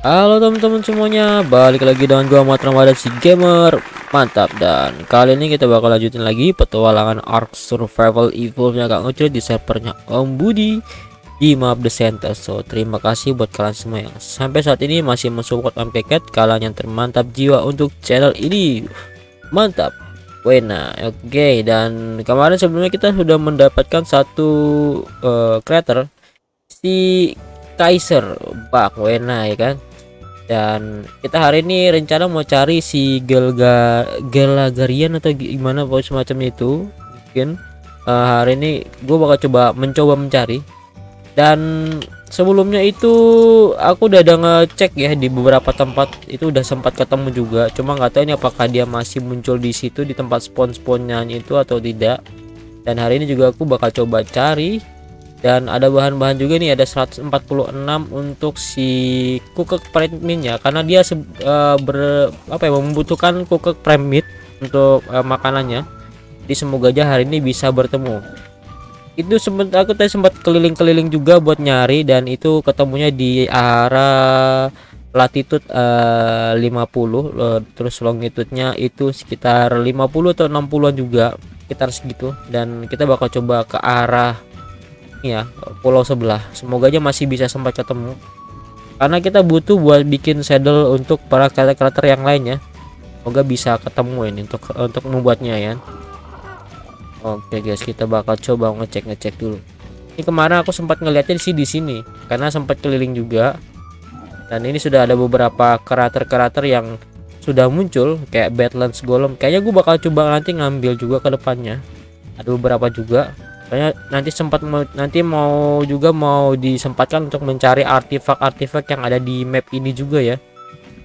Halo teman-teman semuanya, balik lagi dengan gua Mat Ramadan si gamer mantap dan kali ini kita bakal lanjutin lagi petualangan Ark Survival Evolve nya Kak Ngucil di servernya Om Budi di map The Center. So terima kasih buat kalian semua yang sampai saat ini masih mensupport Keket kalian yang termantap jiwa untuk channel ini mantap. Wena, oke okay. dan kemarin sebelumnya kita sudah mendapatkan satu uh, creator si Kaiser Bak Wena ya kan dan kita hari ini rencana mau cari si Gelga Gelagarian atau gimana pokoknya semacam itu mungkin uh, hari ini gue bakal coba mencoba mencari. Dan sebelumnya itu aku udah ada ngecek ya di beberapa tempat itu udah sempat ketemu juga cuma nggak tahu ini apakah dia masih muncul di situ di tempat spawn-spawnnya itu atau tidak. Dan hari ini juga aku bakal coba cari dan ada bahan-bahan juga nih ada 146 untuk si cooked prime meat ya. Karena dia uh, ber apa ya membutuhkan cooked prime untuk uh, makanannya. Jadi semoga aja hari ini bisa bertemu. Itu sempat aku tadi sempat keliling-keliling juga buat nyari dan itu ketemunya di arah latitude uh, 50 uh, terus longitude-nya itu sekitar 50 atau 60-an juga sekitar segitu. Dan kita bakal coba ke arah ya pulau sebelah. Semoga aja masih bisa sempat ketemu. Karena kita butuh buat bikin saddle untuk para karakter yang lainnya semoga bisa ketemu ini untuk untuk membuatnya ya. Oke guys kita bakal coba ngecek ngecek dulu. Ini kemarin aku sempat ngeliatnya sih di sini karena sempat keliling juga. Dan ini sudah ada beberapa karakter-karakter yang sudah muncul kayak Badlands Golem. Kayaknya gue bakal coba nanti ngambil juga ke depannya. Ada beberapa juga Kayaknya nanti sempat mau nanti mau juga mau disempatkan untuk mencari artefak-artefak yang ada di map ini juga ya.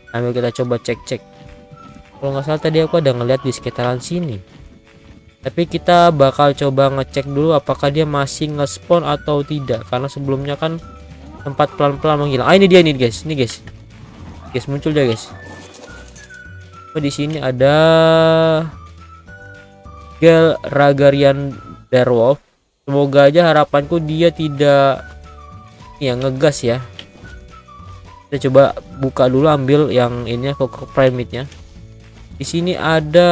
Ambil kita coba cek-cek. Kalau nggak salah tadi aku ada ngeliat di sekitaran sini. Tapi kita bakal coba ngecek dulu apakah dia masih nge-spawn atau tidak karena sebelumnya kan tempat pelan-pelan menghilang. Ah ini dia ini guys, ini guys. Guys muncul dia guys. Oh di sini ada Gel Ragarian Derwolf semoga aja harapanku dia tidak ya ngegas ya. Kita coba buka dulu ambil yang ini kok prime nya di sini ada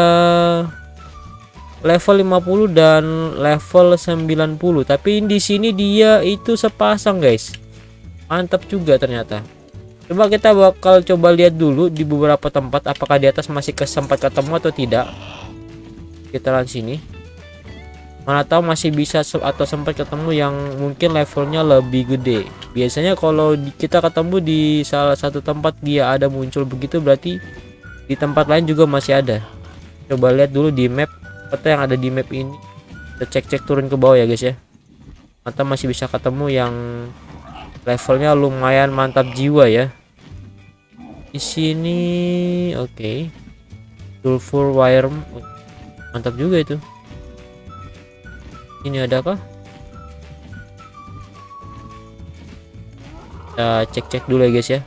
level 50 dan level 90 tapi di sini dia itu sepasang guys. Mantap juga ternyata. Coba kita bakal coba lihat dulu di beberapa tempat apakah di atas masih kesempat ketemu atau tidak. Kita lihat sini mana tahu masih bisa atau sempat ketemu yang mungkin levelnya lebih gede. Biasanya kalau kita ketemu di salah satu tempat dia ada muncul begitu berarti di tempat lain juga masih ada. Coba lihat dulu di map atau yang ada di map ini. Kita cek-cek turun ke bawah ya guys ya. Atau masih bisa ketemu yang levelnya lumayan mantap jiwa ya. Di sini oke. Okay. sulfur wire mantap juga itu ini ada apa? Kita cek-cek dulu ya guys ya.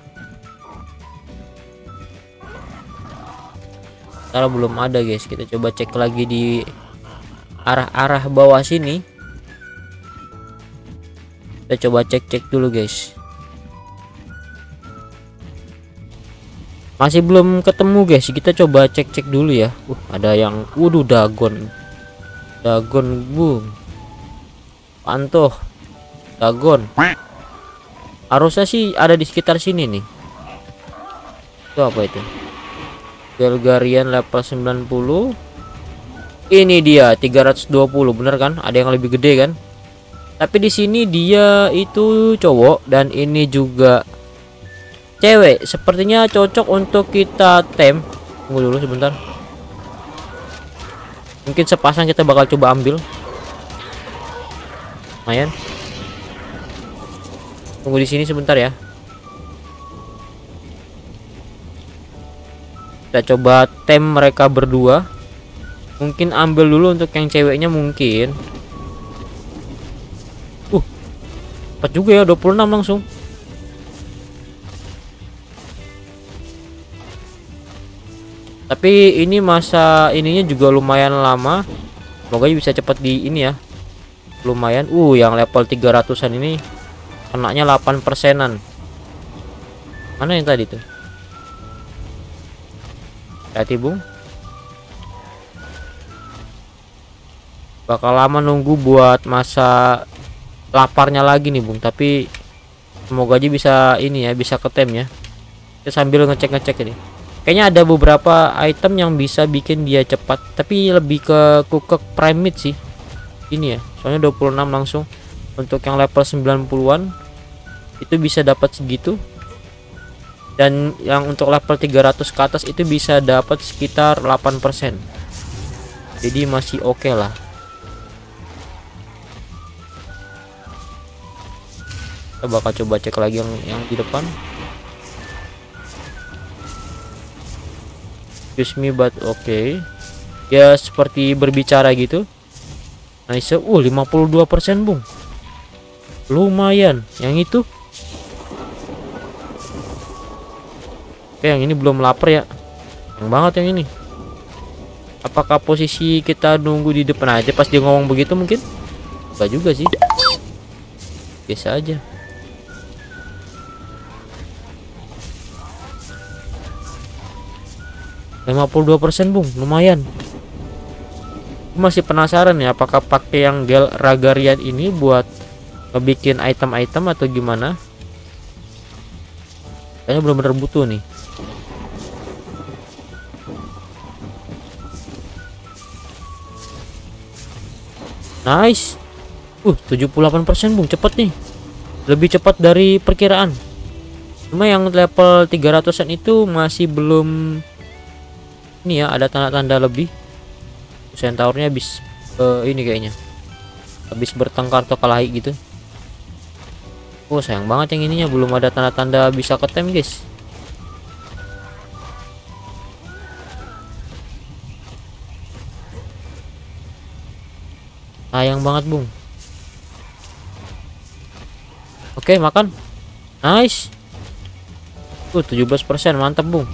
Kalau belum ada guys. Kita coba cek lagi di arah-arah bawah sini. Kita coba cek-cek dulu guys. Masih belum ketemu guys. Kita coba cek-cek dulu ya. Uh ada yang waduh dagon. Dagon boom Pantuh. Dagon. Harusnya sih ada di sekitar sini nih. Itu apa itu? Belgarian level 90. Ini dia 320, bener kan? Ada yang lebih gede kan? Tapi di sini dia itu cowok dan ini juga cewek. Sepertinya cocok untuk kita tem. Tunggu dulu sebentar. Mungkin sepasang kita bakal coba ambil lumayan. Tunggu di sini sebentar ya. Kita coba tem mereka berdua. Mungkin ambil dulu untuk yang ceweknya mungkin. Uh cepat juga ya 26 langsung. Tapi ini masa ininya juga lumayan lama. Semoga bisa cepat di ini ya lumayan. Uh yang level 300an ini kenanya 8 persenan. Mana yang tadi tuh? Hati bung. Bakal lama nunggu buat masa laparnya lagi nih bung. Tapi semoga aja bisa ini ya bisa ketem ya. Kita sambil ngecek-ngecek ini. Kayaknya ada beberapa item yang bisa bikin dia cepat tapi lebih ke kukek prime meat sih ini ya soalnya 26 langsung. Untuk yang level 90-an itu bisa dapat segitu. Dan yang untuk level 300 ke atas itu bisa dapat sekitar 8% jadi masih oke okay lah. Kita bakal coba cek lagi yang yang di depan. Excuse me but oke. Okay. ya seperti berbicara gitu nice. Uh 52% bung. Lumayan. Yang itu? Oke yang ini belum lapar ya. Yang banget yang ini. Apakah posisi kita nunggu di depan aja pas dia ngomong begitu mungkin? Enggak juga sih. Biasa aja. 52% bung. Lumayan masih penasaran ya apakah pakai yang gel ragarian ini buat ngebikin item-item atau gimana? Kayaknya bener-bener butuh nih. Nice. Uh 78% bung. Cepet nih. Lebih cepat dari perkiraan. Cuma yang level 300an itu masih belum ini ya ada tanda-tanda lebih centaurnya habis uh, ini kayaknya. Habis bertengkar atau kalahi gitu. Oh sayang banget yang ininya. Belum ada tanda-tanda bisa ketem guys. Sayang banget bung. Oke makan. Nice. Uh 17% mantap bung.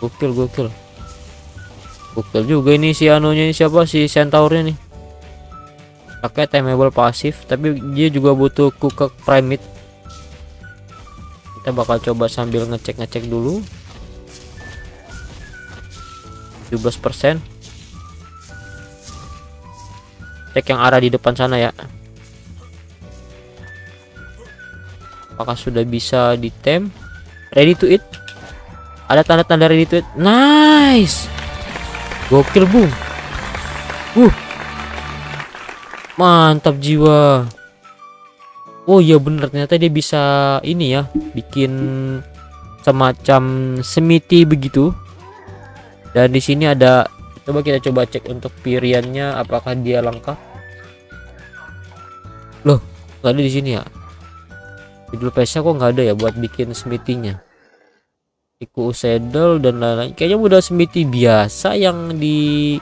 Gokil gokil gokil juga ini si anunya ini siapa? Si centaurnya nih. Pakai timeable pasif tapi dia juga butuh cook primate. Kita bakal coba sambil ngecek-ngecek dulu. 17% cek yang arah di depan sana ya. Apakah sudah bisa ditem ready to eat? Ada tanda-tanda ready to nice gokil bung. Uh. Mantap jiwa. Oh iya bener. Ternyata dia bisa ini ya bikin semacam semiti begitu. Dan di sini ada coba kita coba cek untuk piriannya apakah dia lengkap loh nggak ada di sini ya? Judul pesnya kok nggak ada ya buat bikin smitinya Iku Saddle dan lain-lain. Kayaknya modal Smithy biasa yang di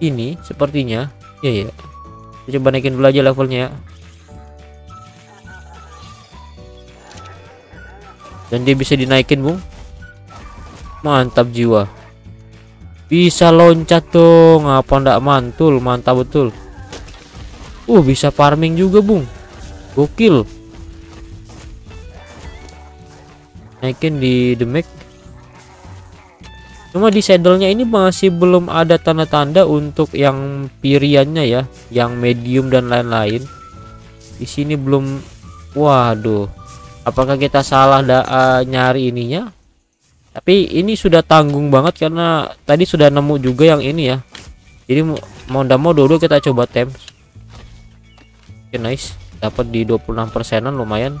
ini sepertinya. Ya ya Kita coba naikin dulu aja levelnya ya. Dan dia bisa dinaikin bung. Mantap jiwa. Bisa loncat dong. Apa ndak mantul? Mantap betul. Uh bisa farming juga bung. Gokil naikin di Mac cuma di saddlenya ini masih belum ada tanda-tanda untuk yang piriannya ya yang medium dan lain-lain. Di sini belum waduh apakah kita salah da, uh, nyari ininya? Tapi ini sudah tanggung banget karena tadi sudah nemu juga yang ini ya. Jadi mau ndak mau dulu kita coba tem oke okay, nice. Dapat di 26 persenan lumayan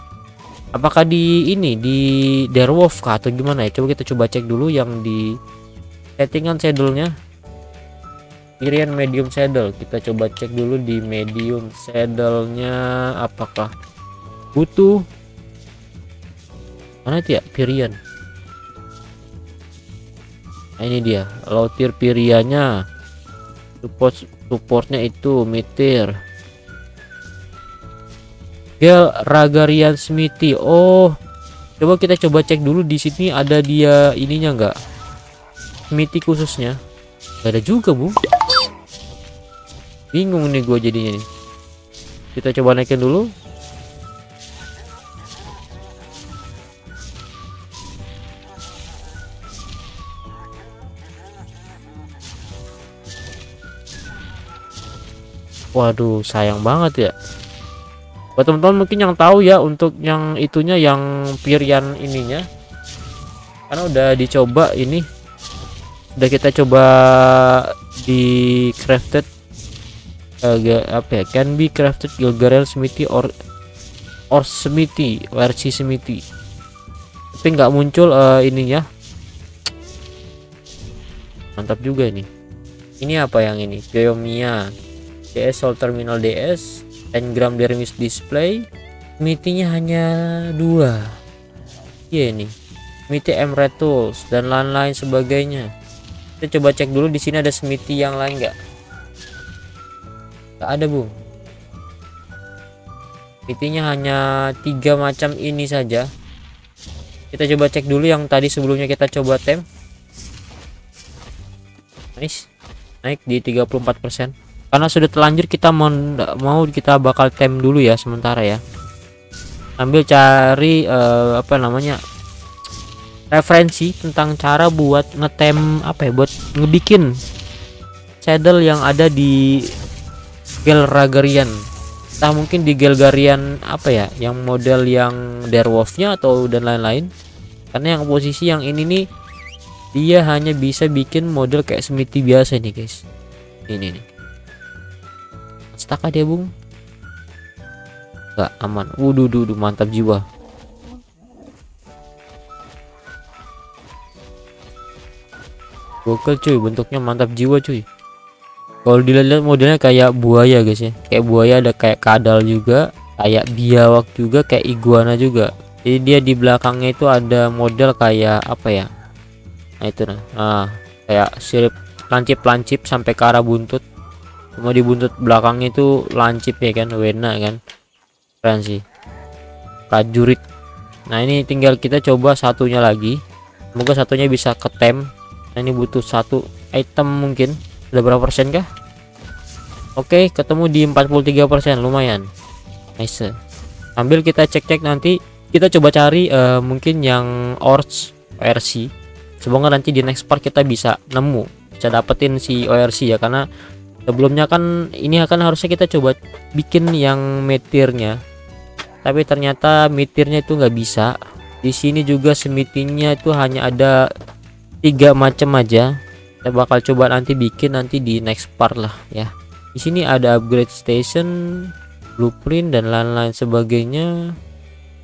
apakah di ini di Derwolf kah atau gimana ya? Coba kita coba cek dulu yang di settingan saddle-nya. Irian medium saddle. Kita coba cek dulu di medium saddle-nya apakah butuh. Mana itu ya? Pirian. Nah ini dia. Lotir Pirianya support supportnya itu meter Ya, Gel Ragarian Smithy. Oh, coba kita coba cek dulu di sini ada dia ininya nggak? Smithy khususnya. Gak ada juga bu. Bingung nih gue jadinya nih. Kita coba naikin dulu. Waduh, sayang banget ya buat teman-teman mungkin yang tahu ya untuk yang itunya yang pirian ininya. Karena udah dicoba ini. Udah kita coba di crafted. Uh, apa ya? Can be crafted Gilgarel Smithy or or Smithy versi Smithy. Tapi nggak muncul uh, ininya. Mantap juga ini. Ini apa yang ini? Geomia DS Terminal DS 10 gram Dermis display Smithy nya hanya dua. Iya ini Smithy Emerald Tools dan lain-lain sebagainya. Kita coba cek dulu di sini ada Smithy yang lain nggak? Nggak ada bu. Smithy-nya hanya tiga macam ini saja. Kita coba cek dulu yang tadi sebelumnya kita coba tem. Nice naik di 34% karena sudah terlanjur kita mau mau kita bakal tem dulu ya sementara ya. Ambil cari uh, apa namanya referensi tentang cara buat ngetem apa ya buat ngebikin saddle yang ada di Gelragarian. Entah mungkin di Gelgarian apa ya yang model yang Derwolfnya atau dan lain-lain. Karena yang posisi yang ini nih dia hanya bisa bikin model kayak Smithy biasa nih guys. Ini nih stuck dia bung? Nggak aman. Wuduh duh, mantap jiwa. Gokil cuy. Bentuknya mantap jiwa cuy. Kalau dilihat modelnya kayak buaya guys ya. Kayak buaya ada kayak kadal juga. Kayak biawak juga kayak iguana juga. Jadi dia di belakangnya itu ada model kayak apa ya? Nah itu nah, nah kayak sirip lancip-lancip sampai ke arah buntut cuma di buntut belakangnya itu lancip ya kan wena kan. Keren sih. Prajurit. Nah ini tinggal kita coba satunya lagi. Semoga satunya bisa ketem. Nah ini butuh satu item mungkin. Udah berapa persen kah? Oke ketemu di 43 persen. Lumayan. Nice. Sambil kita cek-cek nanti kita coba cari uh, mungkin yang ORC ORC semoga nanti di next part kita bisa nemu bisa dapetin si ORC ya. Karena sebelumnya kan ini akan harusnya kita coba bikin yang metirnya. Tapi ternyata metirnya itu nggak bisa. Di sini juga semitinya itu hanya ada tiga macam aja. Kita bakal coba nanti bikin nanti di next part lah ya. Di sini ada upgrade station blueprint dan lain-lain sebagainya.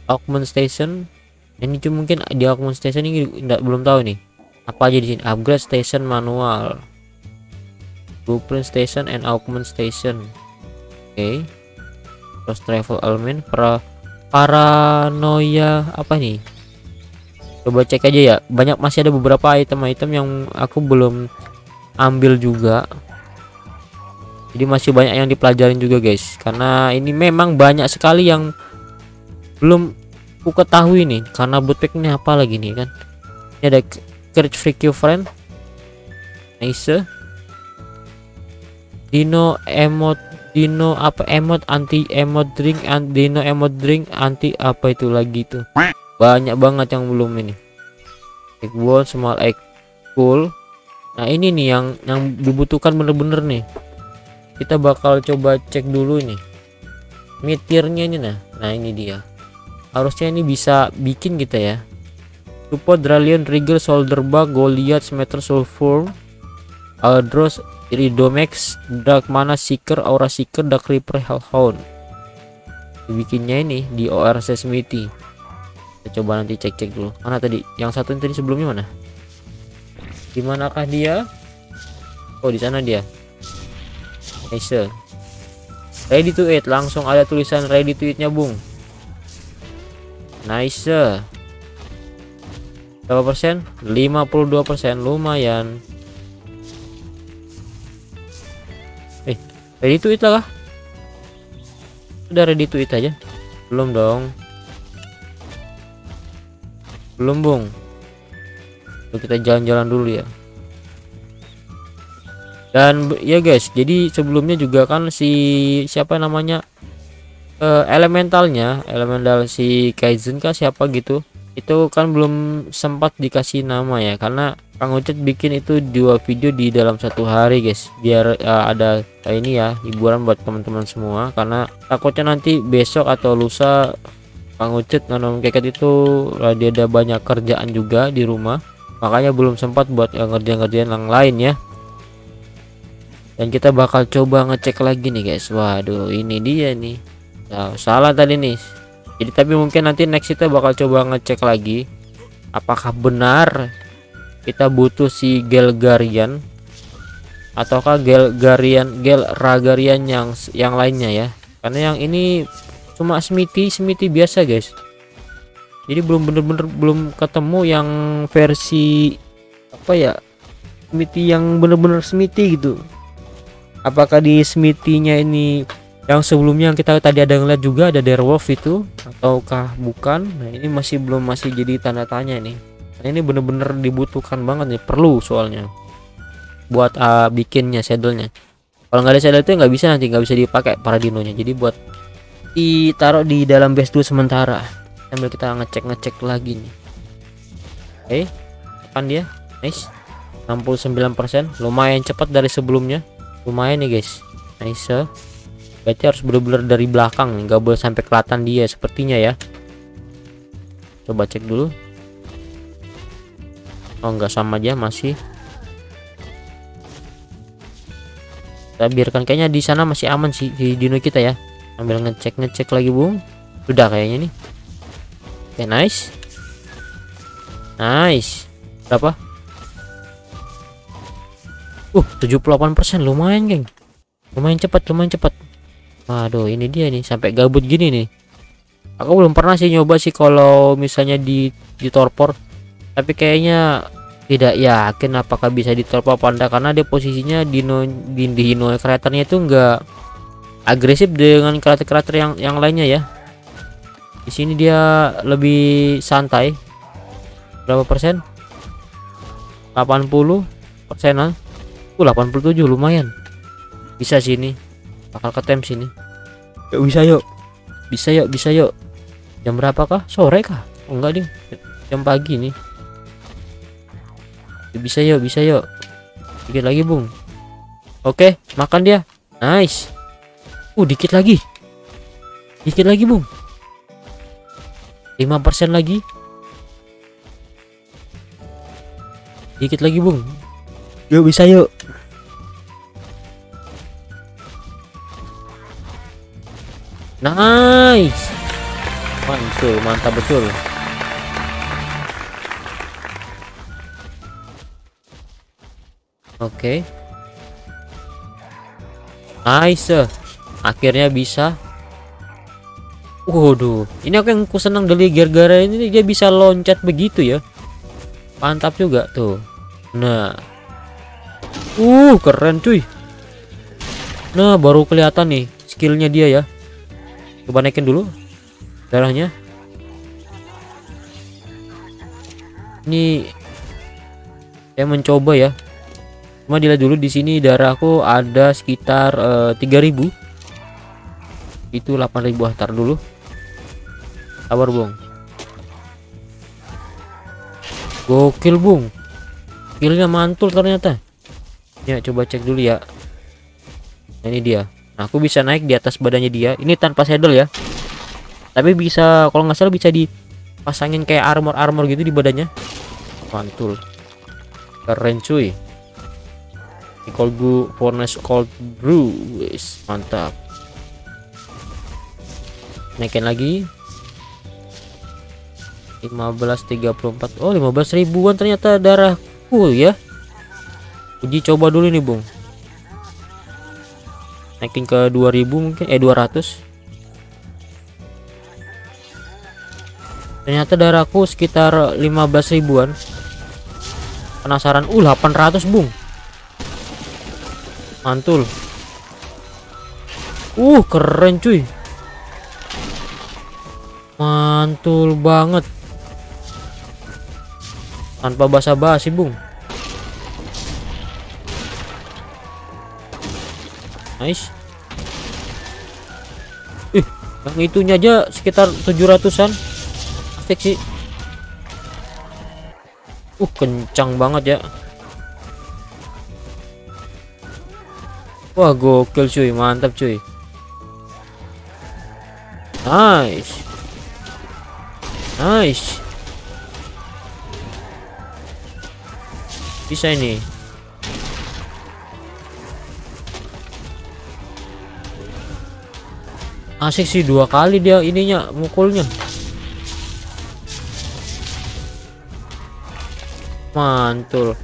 Augment station. Ini cuma mungkin di augment station ini enggak belum tahu nih. Apa aja di sini? Upgrade station manual blueprint station and augment station oke okay. terus travel element para paranoia apa nih coba cek aja ya banyak masih ada beberapa item-item yang aku belum ambil juga jadi masih banyak yang dipelajarin juga guys karena ini memang banyak sekali yang belum ku ketahui nih karena bootpack ini apa lagi nih kan ini ada Courage Freak Friend nice Dino emot Dino apa emot anti emot drink and Dino emot drink anti apa itu lagi tuh? Banyak banget yang belum ini. Egg ball small egg cool. Nah ini nih yang yang dibutuhkan bener-bener nih. Kita bakal coba cek dulu nih mitirnya ini nah. Nah ini dia. Harusnya ini bisa bikin kita ya. Support Dralion Rigger Soldier Bug Goliath Smeter Sulfur Aldros Iridomex Dark Mana Seeker Aura Seeker Dark Reaper Hellhound. Dibikinnya ini di ORC Smithy kita coba nanti cek-cek dulu. Mana tadi? Yang satu tadi sebelumnya mana? Di manakah dia? Oh di sana dia. Nice ready to eat. Langsung ada tulisan ready to eat nya bung. Nice berapa persen? 52 persen. Lumayan ready to eat lah. Kah udah ready to eat aja. Belum dong. Belum bung. Lalu kita jalan-jalan dulu ya. Dan ya guys. Jadi sebelumnya juga kan si siapa namanya uh, elementalnya elemental si Kaizen kah siapa gitu itu kan belum sempat dikasih nama ya karena Kang Ucet bikin itu dua video di dalam satu hari guys. Biar uh, ada uh, ini ya hiburan buat teman-teman semua. Karena takutnya nanti besok atau lusa Kang Ucet nanam keket itu uh, dia ada banyak kerjaan juga di rumah. Makanya belum sempat buat uh, ngerjain-ngerjain yang lain ya. Dan kita bakal coba ngecek lagi nih guys. Waduh ini dia nih. Nah, salah tadi nih jadi tapi mungkin nanti next kita bakal coba ngecek lagi apakah benar kita butuh si Gelgarian ataukah Gelgarian Gelragarian yang yang lainnya ya. Karena yang ini cuma Smithy Smithy biasa guys. Jadi belum bener-bener belum ketemu yang versi apa ya Smithy yang bener-bener Smithy gitu. Apakah di Smithy-nya ini yang sebelumnya yang kita tadi ada ngeliat juga ada Derwolf itu ataukah bukan? Nah ini masih belum masih jadi tanda tanya nih nah, ini bener-bener dibutuhkan banget nih perlu soalnya. Buat uh, bikinnya saddle-nya kalau nggak ada saddle itu nggak bisa nanti nggak bisa dipakai para dinonya jadi buat ditaruh di dalam base dulu sementara. Sambil kita ngecek-ngecek lagi nih. Oke okay. kapan dia. Nice. 69% lumayan cepat dari sebelumnya. Lumayan nih guys. Nice berarti harus benar-benar dari belakang nih nggak boleh sampai kelihatan dia sepertinya ya. Coba cek dulu. Oh nggak sama aja masih. Kita biarkan kayaknya di sana masih aman sih di dino kita ya. Ambil ngecek ngecek lagi bung. Sudah kayaknya nih. Oke okay, nice. Nice. Berapa? Uh 78% lumayan geng. Lumayan cepat lumayan cepat Waduh, ini dia nih sampai gabut gini nih. Aku belum pernah sih nyoba sih kalau misalnya di di torpor. Tapi kayaknya tidak yakin apakah bisa di torpor panda karena dia posisinya dino di dino kreatornya itu enggak agresif dengan kreator-kreator yang yang lainnya ya. Di sini dia lebih santai. Berapa persen? 80 persenan. Uh, 87 lumayan. Bisa sini bakal ketem sini. Yuk bisa yuk. Bisa yuk bisa yuk. Jam berapa kah sore kah? Oh, enggak ding. Jam pagi nih. Bisa yuk bisa yuk. Dikit lagi bung. Oke makan dia. Nice. Uh dikit lagi. Dikit lagi bung. 5% lagi. Dikit lagi bung. Yuk bisa yuk Nice. Mantul, mantap betul. Oke. Okay. Nice. Akhirnya bisa. Waduh, ini aku yang ku senang dari gara-gara ini dia bisa loncat begitu ya. Mantap juga tuh. Nah. Uh, keren cuy. Nah, baru kelihatan nih skillnya dia ya coba naikin dulu darahnya. Ini saya mencoba ya. Cuma dilihat dulu di sini darahku ada sekitar uh, eh, 3000 itu 8000 antar dulu. Sabar bung. Gokil bung. Skillnya mantul ternyata. Ya coba cek dulu ya. Nah, ini dia Aku bisa naik di atas badannya dia. Ini tanpa saddle ya. Tapi bisa kalau nggak salah bisa dipasangin kayak armor-armor gitu di badannya. Mantul. Keren cuy. Cold brew, furnace cold brew, mantap. Naikin lagi. 1534. Oh, 15 ribuan ternyata darahku ya. Uji coba dulu nih, Bung naikin ke 2000 mungkin eh 200 ternyata darahku sekitar 15 ribuan. Penasaran uh 800 bung. Mantul. Uh keren cuy. Mantul banget. Tanpa basa-basi bung nice. Ih yang itunya aja sekitar 700an asik sih. Uh kencang banget ya. Wah gokil cuy. Mantap cuy. Nice. Nice. Bisa ini asik sih dua kali dia ininya mukulnya. Mantul.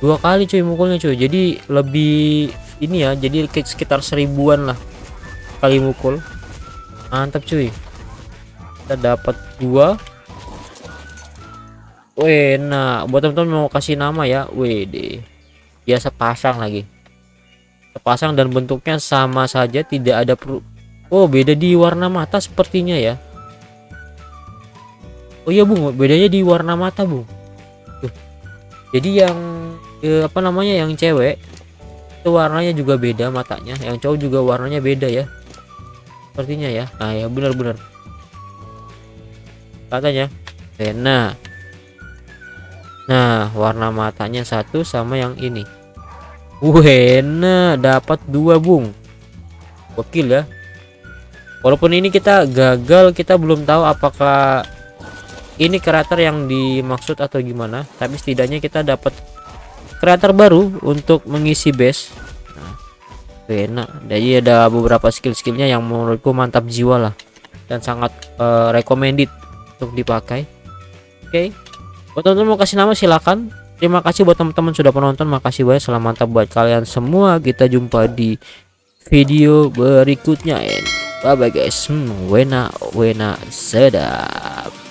Dua kali cuy mukulnya cuy jadi lebih ini ya jadi sekitar seribuan lah kali mukul. Mantap cuy. Kita dapat dua. Wih, nah buat teman-teman mau kasih nama ya, WD. Biasa pasang lagi. Terpasang dan bentuknya sama saja, tidak ada Oh, beda di warna mata sepertinya ya. Oh iya, Bung, bedanya di warna mata, Bung. Tuh. Jadi yang eh, apa namanya yang cewek itu warnanya juga beda matanya, yang cowok juga warnanya beda ya. Sepertinya ya. Nah, ya benar-benar. Katanya. Nah. Nah, warna matanya satu sama yang ini. Wena dapat dua, Bung. Wakil ya walaupun ini kita gagal kita belum tahu apakah ini kreator yang dimaksud atau gimana. Tapi setidaknya kita dapat kreator baru untuk mengisi base. Nah, enak. Jadi ada beberapa skill-skillnya yang menurutku mantap jiwa lah. Dan sangat uh, recommended untuk dipakai. Oke okay. buat teman-teman mau kasih nama silakan. Terima kasih buat teman-teman sudah penonton makasih banyak. Selamat mantap buat kalian semua. Kita jumpa di video berikutnya Bye guys. Hmm, wena wena sedap.